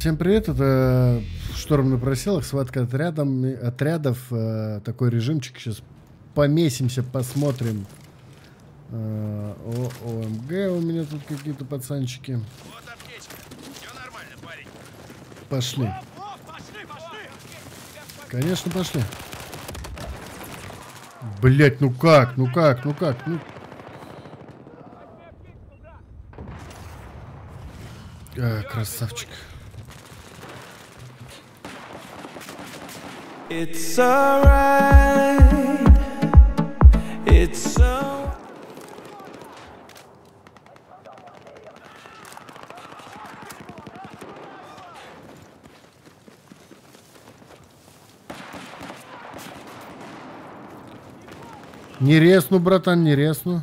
Всем привет, это Шторм на проселах, схватка отрядом, отрядов, э, такой режимчик, сейчас помесимся, посмотрим. Э, о, ОМГ у меня тут какие-то пацанчики. Вот аптечка. Все нормально, парень. Пошли. О, пошли, пошли. Конечно, пошли. Блять, ну как, ну как, ну как, ну... А, красавчик. It's. It's so. Не резну, братан, не резну.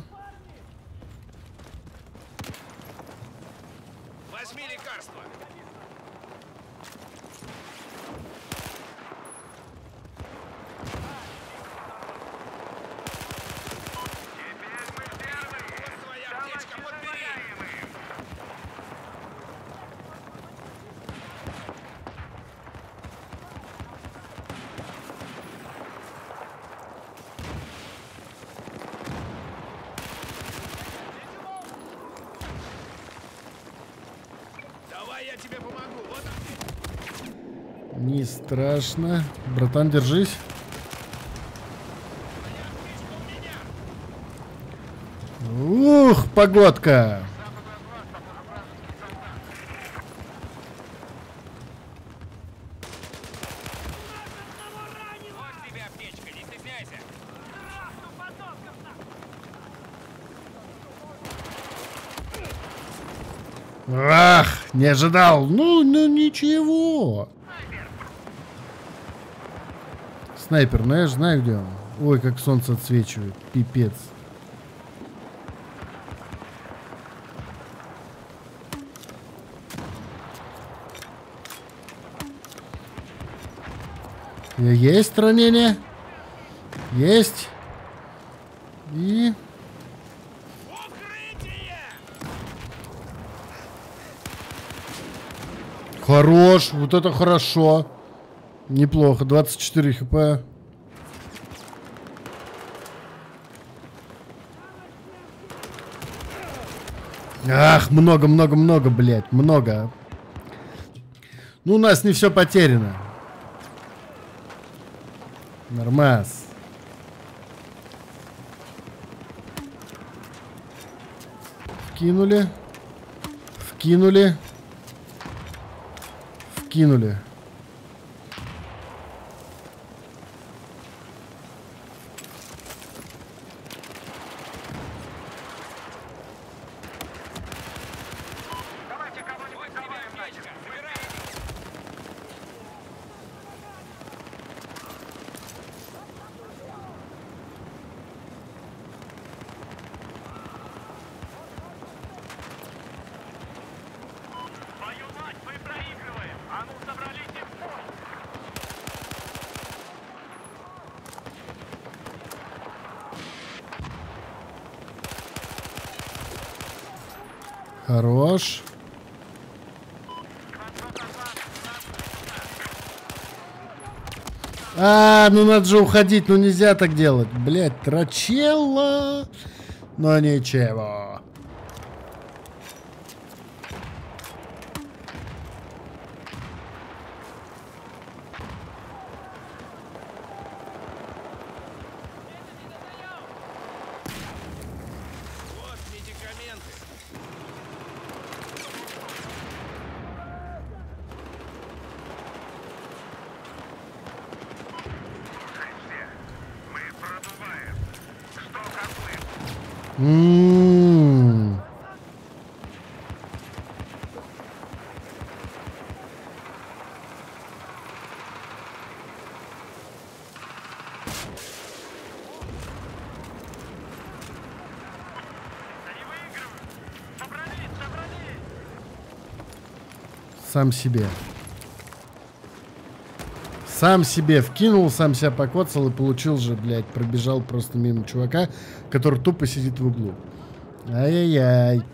Возьми лекарство. Вот твоя аптечка, подбери. Давай я тебе помогу. Вот аптечка. Не страшно. Братан, держись. Ух, погодка. Ах, не ожидал. Ну, ну ничего. Снайпер, ну я же знаю, где он. Ой, как солнце отсвечивает. Пипец. Э, Есть ранение? Есть. И... Хорош, вот это хорошо. Неплохо, 24 хп. Ах, много, много, много, блядь, много. Ну, у нас не все потеряно. Нормас. Вкинули. Вкинули. Вкинули. Хорош. А, ну надо же уходить, ну нельзя так делать. Блять, трачело. Но ничего. Вот медикаменты. Мы продуваем. Что Сам себе. Сам себе вкинул, сам себя покоцал и получил же, блядь, пробежал просто мимо чувака, который тупо сидит в углу. Ай-яй-яй.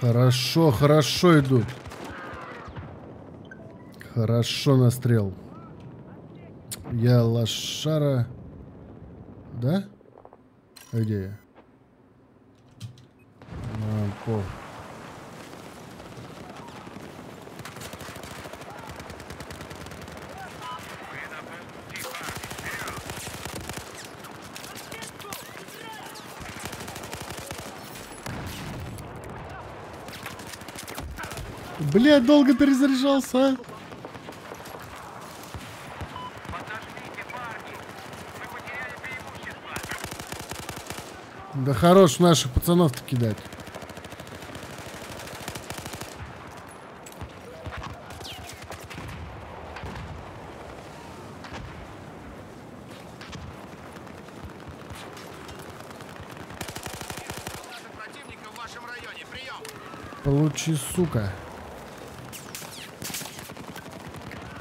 Хорошо, хорошо идут. Хорошо настрел. Я лошара. Да? А где я? А, по. Бля, долго перезаряжался, а? Да хорош наших пацанов-то кидать. Противника в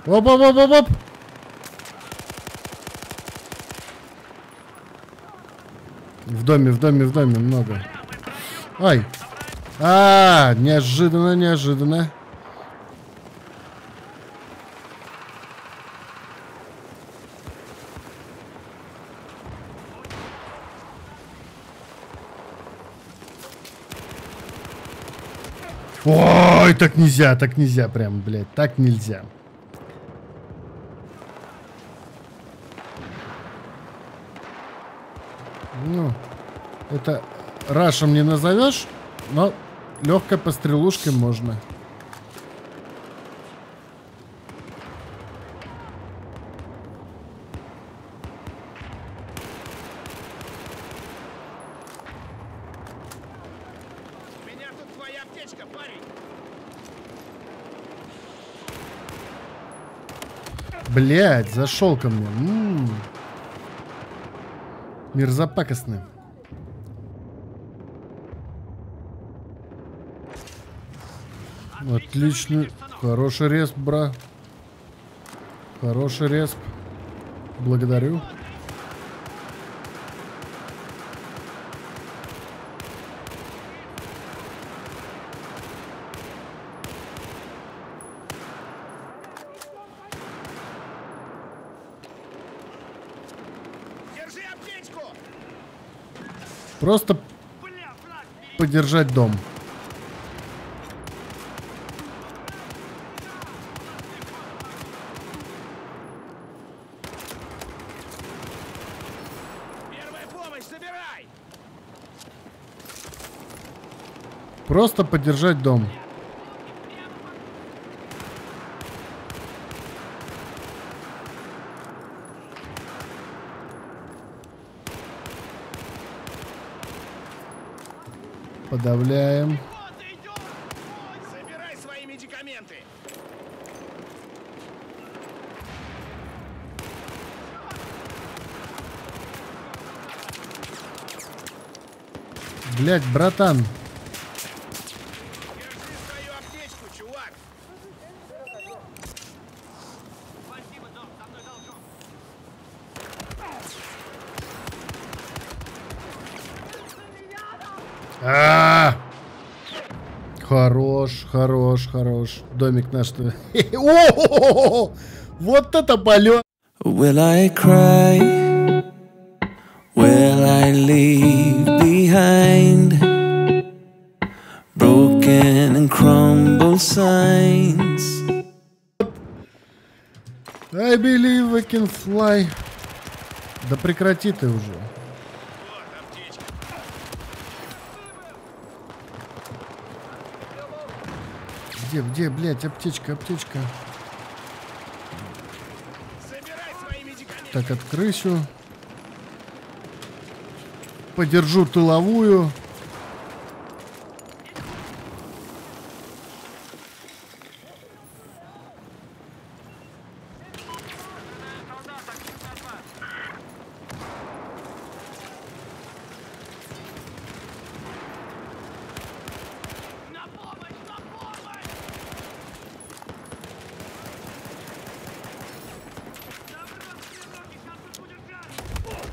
районе! Прием! Получи, сука. Оп-оп-оп-оп-оп! В доме, в доме, в доме много. Ай! А, неожиданно, неожиданно. Ой, так нельзя, так нельзя прям, блядь, так нельзя. Ну, это рашем не назовешь, но легкой пострелушкой можно. Блять, зашел ко мне. М. Мерзопакостный. Отлично. Хороший респ, бра. Хороший респ. Благодарю. Просто подержать дом. Забирай! Просто подержать дом. Подавляем. Вот идет! Забирай свои медикаменты! Блять, братан. Мной должок! А! Хорош, хорош, хорош. Домик наш. Вот это полет! Will I cry? Will I leave signs? I believe I can fly. Да прекрати ты уже. Где, где, блядь, аптечка, аптечка. Так, открысю. Подержу тыловую.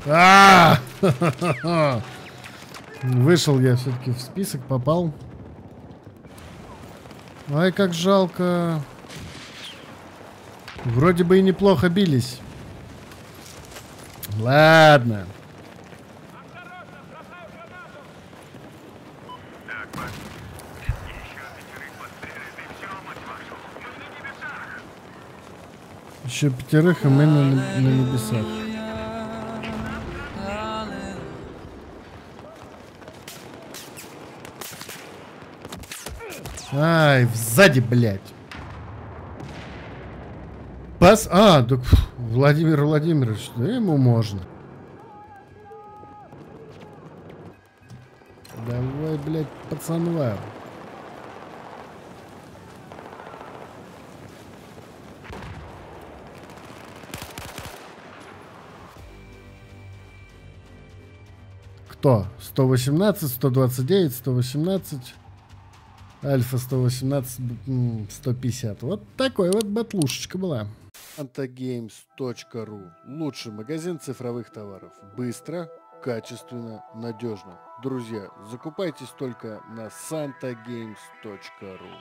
А! Вышел я все-таки в список, попал. Ай, как жалко. Вроде бы и неплохо бились. Ладно. Еще пятерых и и мы на, на небесах. Ай, сзади, блядь. Пас... А, так Владимир Владимирович, да ему можно. Давай, блядь, пацанва. Кто? 118, 129, 118, Альфа 118, м, 150. Вот такой вот батлушечка была. Antagames.ru Лучший магазин цифровых товаров. Быстро, качественно, надежно. Друзья, закупайтесь только на santagames.ru